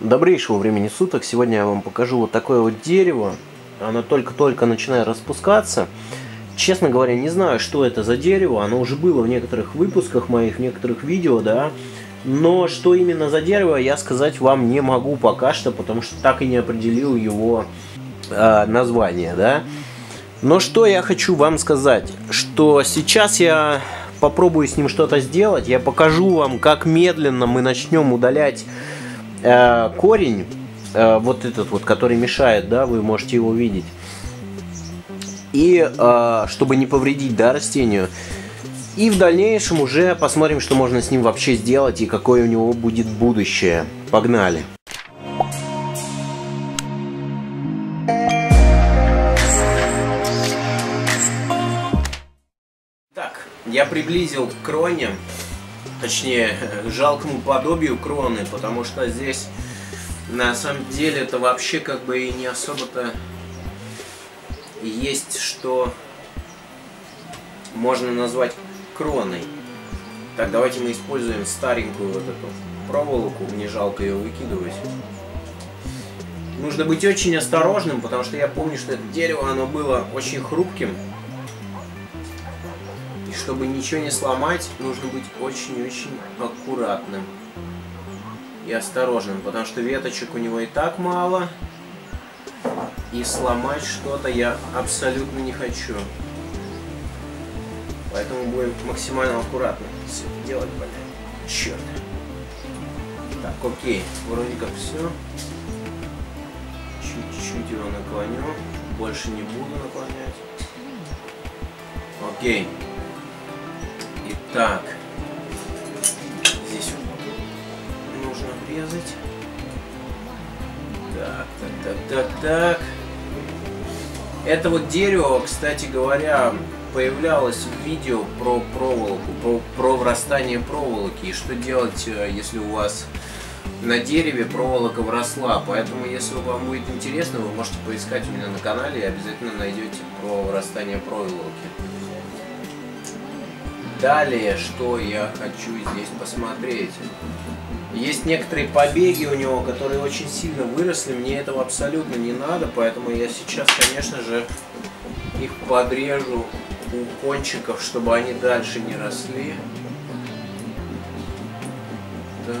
Добрейшего времени суток. Сегодня я вам покажу вот такое вот дерево. Оно только-только начинает распускаться. Честно говоря, не знаю, что это за дерево. Оно уже было в некоторых выпусках моих, в некоторых видео, да. Но что именно за дерево, я сказать вам не могу пока что, потому что так и не определил его э, название, да. Но что я хочу вам сказать, что сейчас я попробую с ним что-то сделать, я покажу вам, как медленно мы начнем удалять э, корень, э, вот этот вот, который мешает, да, вы можете его видеть. И э, чтобы не повредить, да, растению. И в дальнейшем уже посмотрим, что можно с ним вообще сделать и какое у него будет будущее. Погнали! Так, я приблизил к кроне точнее, жалкому подобию кроны, потому что здесь на самом деле это вообще как бы и не особо-то есть, что можно назвать кроной. Так, давайте мы используем старенькую вот эту проволоку, мне жалко ее выкидывать. Нужно быть очень осторожным, потому что я помню, что это дерево, оно было очень хрупким чтобы ничего не сломать, нужно быть очень-очень аккуратным и осторожным, потому что веточек у него и так мало, и сломать что-то я абсолютно не хочу. Поэтому будем максимально аккуратно все делать, блядь. Черт. Так, окей, вроде как все. Чуть-чуть его наклоню. Больше не буду наклонять. Окей. Так. Здесь нужно обрезать. Так, так, так, так, так. Это вот дерево, кстати говоря, появлялось в видео про проволоку, про, про врастание проволоки и что делать, э, если у вас на дереве проволока вросла. Поэтому, если вам будет интересно, вы можете поискать у меня на канале и обязательно найдете про врастание проволоки. Далее, что я хочу здесь посмотреть. Есть некоторые побеги у него, которые очень сильно выросли. Мне этого абсолютно не надо, поэтому я сейчас, конечно же, их подрежу у кончиков, чтобы они дальше не росли. Так.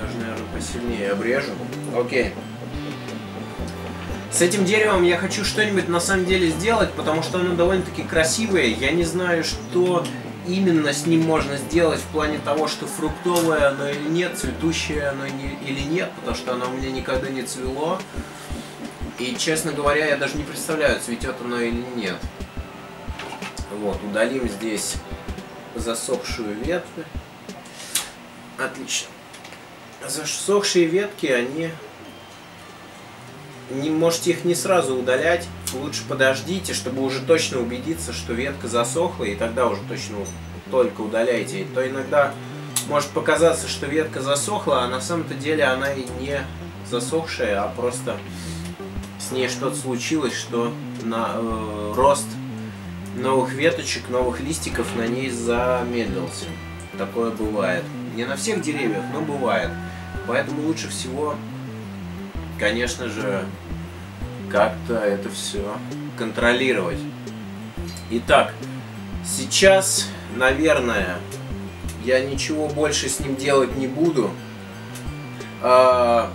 Даже, наверное, посильнее обрежу. Окей. С этим деревом я хочу что-нибудь на самом деле сделать, потому что оно довольно-таки красивое. Я не знаю, что именно с ним можно сделать в плане того, что фруктовое оно или нет, цветущее оно не, или нет, потому что оно у меня никогда не цвело. И, честно говоря, я даже не представляю, цветет оно или нет. Вот, удалим здесь засохшую ветвь. Отлично. Засохшие ветки, они не можете их не сразу удалять, лучше подождите, чтобы уже точно убедиться, что ветка засохла, и тогда уже точно только удаляйте. То иногда может показаться, что ветка засохла, а на самом-то деле она и не засохшая, а просто с ней что-то случилось, что на э, рост новых веточек, новых листиков на ней замедлился. Такое бывает. Не на всех деревьях, но бывает. Поэтому лучше всего конечно же, как-то это все контролировать. Итак, сейчас, наверное, я ничего больше с ним делать не буду. А,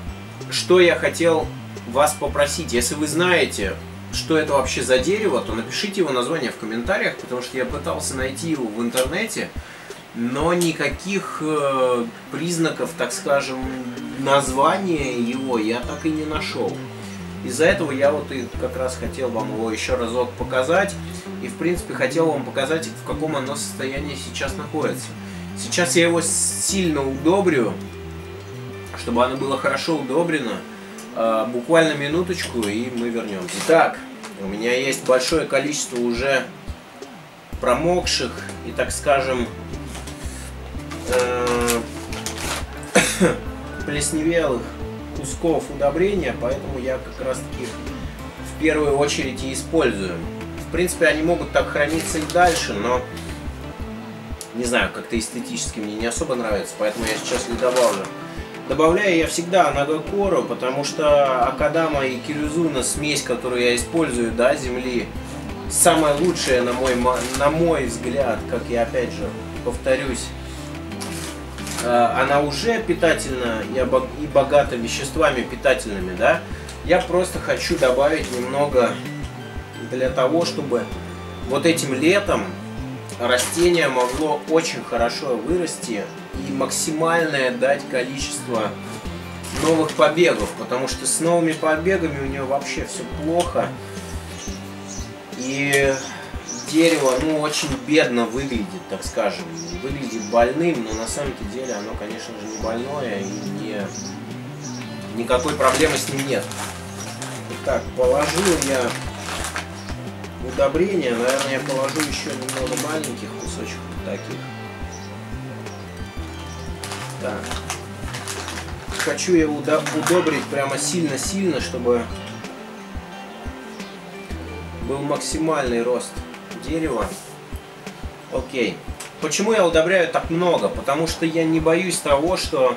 что я хотел вас попросить, если вы знаете, что это вообще за дерево, то напишите его название в комментариях, потому что я пытался найти его в интернете, но никаких э, признаков, так скажем, названия его я так и не нашел. Из-за этого я вот и как раз хотел вам его еще разок показать. И в принципе хотел вам показать, в каком оно состоянии сейчас находится. Сейчас я его сильно удобрю, чтобы оно было хорошо удобрено. Э, буквально минуточку и мы вернемся. Итак, у меня есть большое количество уже промокших и, так скажем, плесневелых кусков удобрения, поэтому я как раз таки в первую очередь и использую. В принципе, они могут так храниться и дальше, но Не знаю, как-то эстетически мне не особо нравится, поэтому я сейчас не добавлю. Добавляю я всегда Нагакору, потому что Акадама и Кирюзуна, смесь, которую я использую, да, земли, самая лучшая, на мой, на мой взгляд, как я опять же повторюсь, э, она уже питательна и богата веществами питательными, да, я просто хочу добавить немного для того, чтобы вот этим летом растение могло очень хорошо вырасти и максимальное дать количество новых побегов, потому что с новыми побегами у нее вообще все плохо. И дерево, ну, очень бедно выглядит, так скажем. Выглядит больным, но на самом деле оно, конечно же, не больное и не... никакой проблемы с ним нет. Итак, положил я удобрения. Наверное, я положу еще немного маленьких кусочков таких. Так. Хочу я удобрить прямо сильно-сильно, чтобы был максимальный рост дерева. Окей. Почему я удобряю так много? Потому что я не боюсь того, что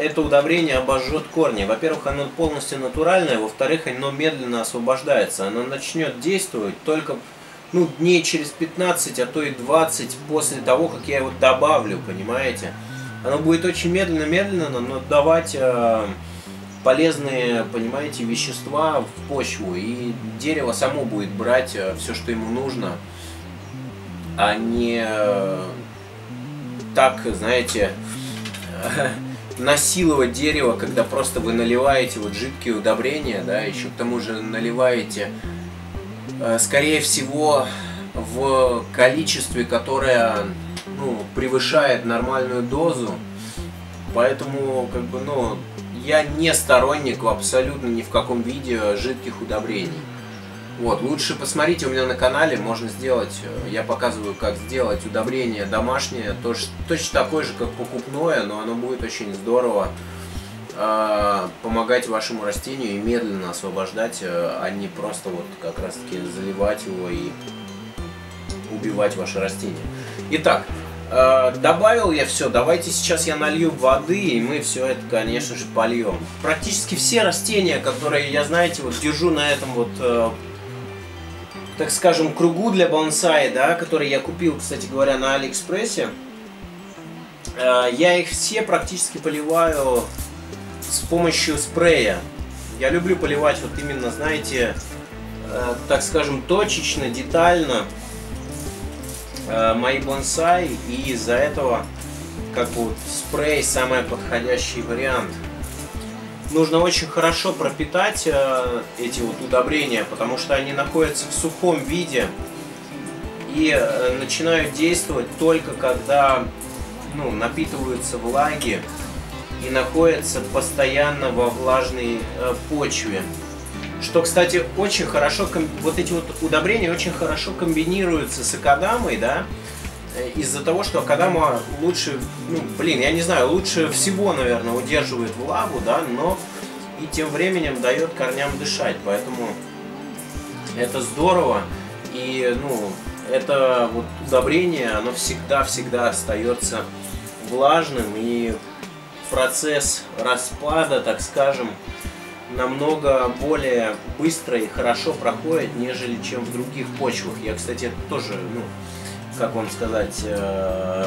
это удобрение обожжет корни. Во-первых, оно полностью натуральное, во-вторых, оно медленно освобождается. Оно начнет действовать только ну, дней через 15, а то и 20 после того, как я его добавлю, понимаете? Оно будет очень медленно-медленно, но давать э, полезные, понимаете, вещества в почву. И дерево само будет брать э, все, что ему нужно, а не э, так, знаете, насиловать дерево, когда просто вы наливаете вот жидкие удобрения, да, еще к тому же наливаете, э, скорее всего, в количестве, которое ну, превышает нормальную дозу. Поэтому, как бы, ну, я не сторонник абсолютно ни в каком виде жидких удобрений. Вот, лучше посмотрите у меня на канале, можно сделать, э, я показываю, как сделать удобрение домашнее, тоже, точно такое же, как покупное, но оно будет очень здорово э, помогать вашему растению и медленно освобождать, э, а не просто вот как раз таки заливать его и убивать ваше растение. Итак, добавил я все, давайте сейчас я налью воды, и мы все это, конечно же, польем. Практически все растения, которые я, знаете, вот держу на этом вот э, так скажем, кругу для бонсай, да, который я купил, кстати говоря, на Алиэкспрессе. Э, я их все практически поливаю с помощью спрея. Я люблю поливать вот именно, знаете, э, так скажем, точечно, детально э, мои бонсай, и из-за этого как бы спрей самый подходящий вариант – нужно очень хорошо пропитать э, эти вот удобрения, потому что они находятся в сухом виде и э, начинают действовать только когда ну, напитываются влаги и находятся постоянно во влажной э, почве. Что, кстати, очень хорошо, вот эти вот удобрения очень хорошо комбинируются с акадамой, да, из-за того, что Акадама лучше, ну, блин, я не знаю, лучше всего, наверное, удерживает влагу, да, но и тем временем дает корням дышать, поэтому это здорово, и, ну, это вот удобрение, оно всегда-всегда остается влажным, и процесс распада, так скажем, намного более быстро и хорошо проходит, нежели чем в других почвах. Я, кстати, это тоже, ну, как вам сказать, э,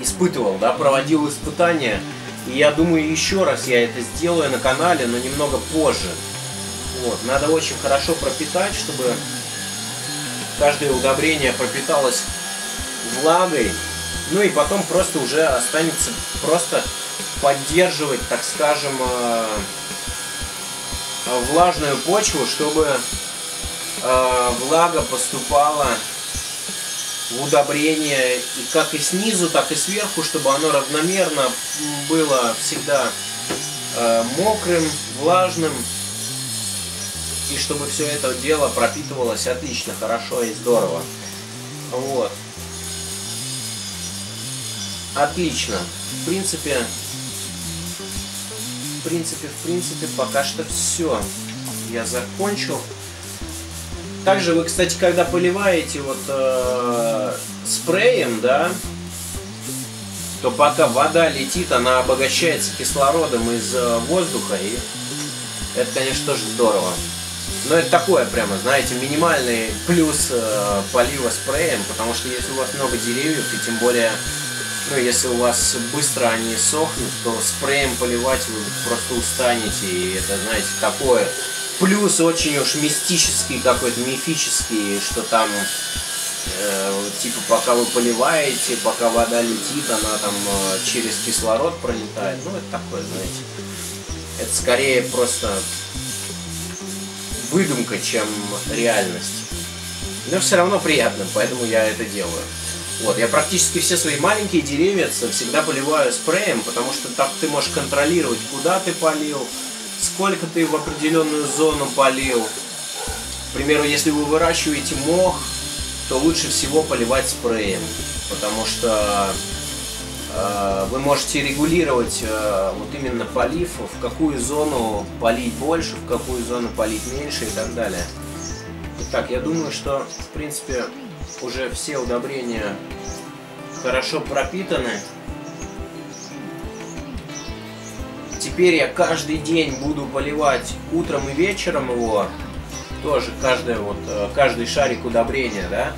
испытывал, да, проводил испытания. И я думаю, еще раз я это сделаю на канале, но немного позже. Вот, надо очень хорошо пропитать, чтобы каждое удобрение пропиталось влагой. Ну и потом просто уже останется просто поддерживать, так скажем, э, влажную почву, чтобы э, влага поступала в удобрение, и как и снизу, так и сверху, чтобы оно равномерно было всегда э, мокрым, влажным, и чтобы все это дело пропитывалось отлично, хорошо и здорово. Вот. Отлично. В принципе, в принципе, в принципе, пока что все. Я закончил. Также вы, кстати, когда поливаете вот э, спреем, да, то пока вода летит, она обогащается кислородом из э, воздуха, и это, конечно, тоже здорово. Но это такое прямо, знаете, минимальный плюс э, полива спреем, потому что если у вас много деревьев, и тем более, ну, если у вас быстро они сохнут, то спреем поливать вы просто устанете, и это, знаете, такое. Плюс очень уж мистический какой-то, мифический, что там э, типа пока вы поливаете, пока вода летит, она там э, через кислород пролетает. Ну, это такое, знаете. Это скорее просто выдумка, чем реальность. Но все равно приятно, поэтому я это делаю. Вот, я практически все свои маленькие деревья всегда поливаю спреем, потому что так ты можешь контролировать, куда ты полил, сколько ты в определенную зону полил. К примеру, если вы выращиваете мох, то лучше всего поливать спреем, потому что э, вы можете регулировать э, вот именно полив, в какую зону полить больше, в какую зону полить меньше и так далее. Итак, я думаю, что в принципе уже все удобрения хорошо пропитаны. Теперь я каждый день буду поливать утром и вечером его. Тоже каждый, вот, э, каждый шарик удобрения, да,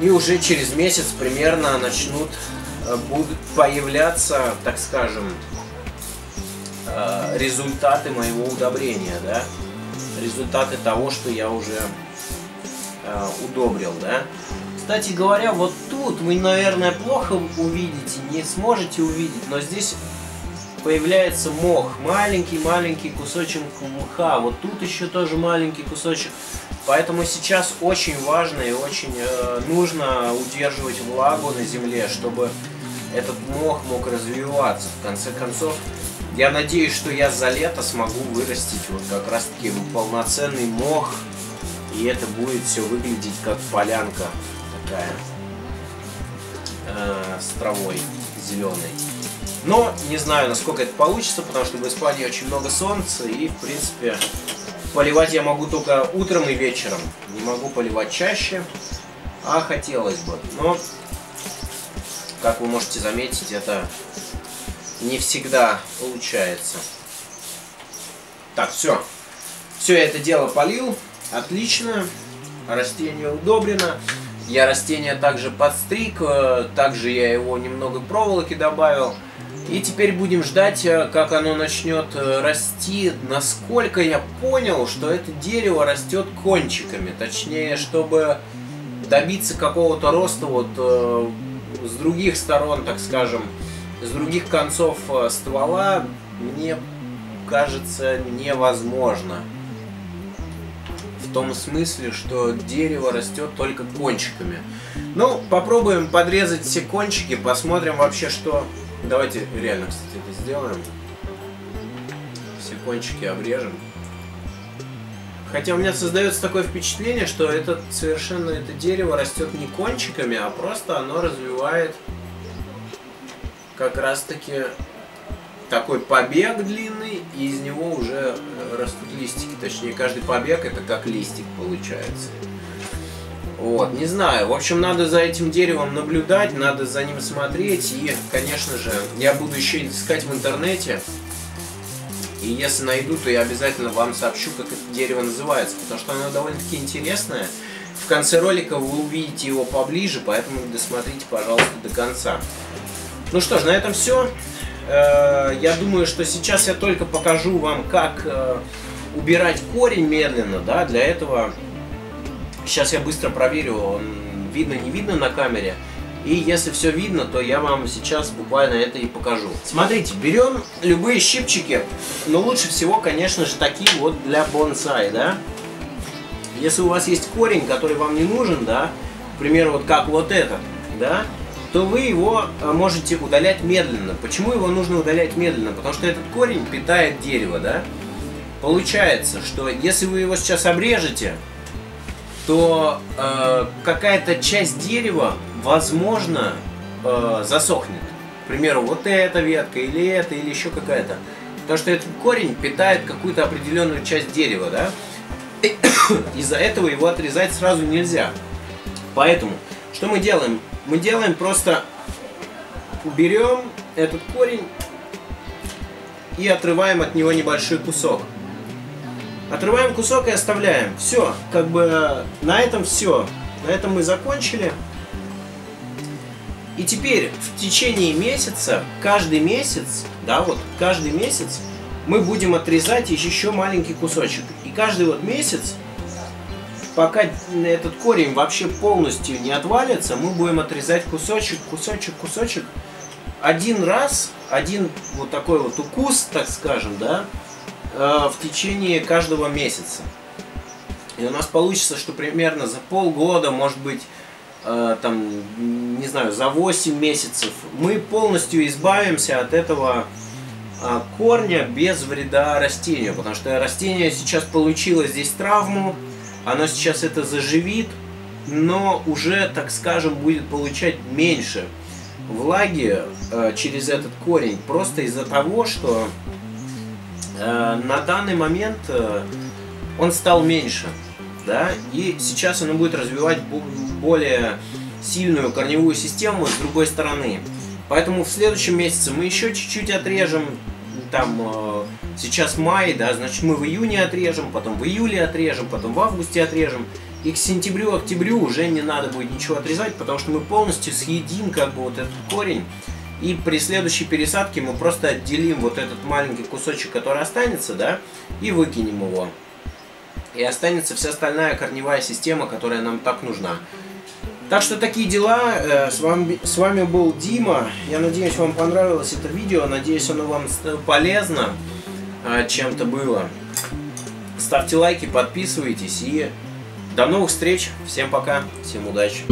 и уже через месяц примерно начнут э, будут появляться, так скажем, э, результаты моего удобрения, да, результаты того, что я уже удобрил, да. Кстати говоря, вот тут вы, наверное, плохо увидите, не сможете увидеть, но здесь появляется мох, маленький-маленький кусочек мха, вот тут еще тоже маленький кусочек. Поэтому сейчас очень важно и очень э, нужно удерживать влагу на земле, чтобы этот мох мог развиваться. В конце концов, я надеюсь, что я за лето смогу вырастить вот как раз таки полноценный мох, и это будет все выглядеть как полянка такая э, с травой зеленой. Но не знаю, насколько это получится, потому что в Испании очень много солнца, и, в принципе, поливать я могу только утром и вечером. Не могу поливать чаще, а хотелось бы. Но, как вы можете заметить, это не всегда получается. Так, все. Все, я это дело полил. Отлично. Растение удобрено. Я растение также подстриг. Э, также я его немного проволоки добавил. И теперь будем ждать, э, как оно начнет э, расти. Насколько я понял, что это дерево растет кончиками. Точнее, чтобы добиться какого-то роста вот э, с других сторон, так скажем, с других концов ствола, мне кажется невозможно. В том смысле, что дерево растет только кончиками. Ну, попробуем подрезать все кончики, посмотрим вообще, что Давайте реально, кстати, это сделаем. Все кончики обрежем. Хотя у меня создается такое впечатление, что это совершенно это дерево растет не кончиками, а просто оно развивает как раз таки такой побег длинный, и из него уже э, растут листики. Точнее, каждый побег это как листик получается. Вот, не знаю. В общем, надо за этим деревом наблюдать, надо за ним смотреть. И, конечно же, я буду еще искать в интернете. И если найду, то я обязательно вам сообщу, как это дерево называется. Потому что оно довольно-таки интересное. В конце ролика вы увидите его поближе, поэтому досмотрите, пожалуйста, до конца. Ну что ж, на этом все. Э, я думаю, что сейчас я только покажу вам, как э, убирать корень медленно. Да? Для этого Сейчас я быстро проверю, видно, не видно на камере. И если все видно, то я вам сейчас буквально это и покажу. Смотрите, берем любые щипчики, но лучше всего, конечно же, такие вот для бонсай, да. Если у вас есть корень, который вам не нужен, да, к примеру, вот как вот этот, да, то вы его э, можете удалять медленно. Почему его нужно удалять медленно? Потому что этот корень питает дерево, да. Получается, что если вы его сейчас обрежете, то э, какая-то часть дерева, возможно, э, засохнет. К примеру, вот эта ветка, или эта, или еще какая-то. Потому что этот корень питает какую-то определенную часть дерева, да? Из-за этого его отрезать сразу нельзя. Поэтому Что мы делаем? Мы делаем просто берем этот корень и отрываем от него небольшой кусок. Отрываем кусок и оставляем. Все, как бы на этом все. На этом мы закончили. И теперь в течение месяца, каждый месяц, да, вот каждый месяц мы будем отрезать еще маленький кусочек. И каждый вот месяц, пока этот корень вообще полностью не отвалится, мы будем отрезать кусочек, кусочек, кусочек. Один раз, один вот такой вот укус, так скажем, да, э, в течение каждого месяца. И у нас получится, что примерно за полгода, может быть, э, там, не знаю, за 8 месяцев мы полностью избавимся от этого э, корня без вреда растению. Потому что растение сейчас получило здесь травму, оно сейчас это заживит, но уже, так скажем, будет получать меньше влаги э, через этот корень. Просто из-за того, что э, на данный момент э, он стал меньше да, и сейчас оно будет развивать более сильную корневую систему с другой стороны. Поэтому в следующем месяце мы еще чуть-чуть отрежем, там э, сейчас май, да, значит мы в июне отрежем, потом в июле отрежем, потом в августе отрежем. И к сентябрю-октябрю уже не надо будет ничего отрезать, потому что мы полностью съедим как бы вот этот корень. И при следующей пересадке мы просто отделим вот этот маленький кусочек, который останется, да, и выкинем его и останется вся остальная корневая система, которая нам так нужна. Так что такие дела. Э, с вами, с вами был Дима. Я надеюсь, вам понравилось это видео. Надеюсь, оно вам полезно э, чем-то было. Ставьте лайки, подписывайтесь и до новых встреч. Всем пока, всем удачи.